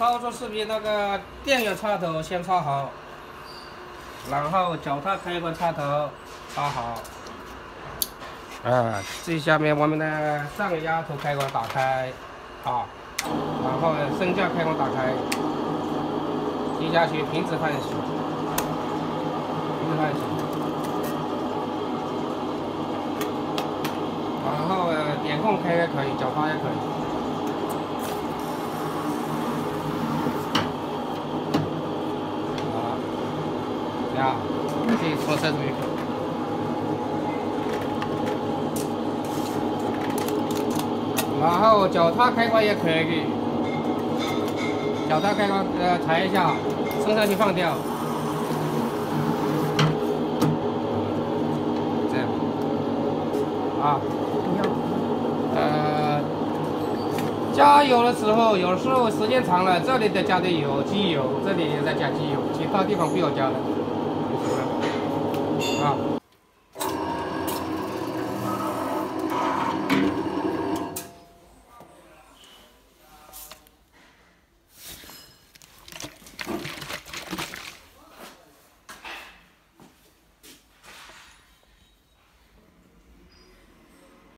操作视频那个电源插头先插好，然后脚踏开关插头插好。啊，最下面我们的上压头开关打开，啊，然后升降开关打开，接下去平直换洗，平直换洗，然后点控开也可以，脚踏也可以。呀，可以搓车出去。然后脚踏开关也可以，脚踏开关呃踩一下，升上去放掉，这样，啊，呃，加油的时候，有时候时间长了，这里得加点油，机油，这里也在加机油，其他地方不要加的。啊。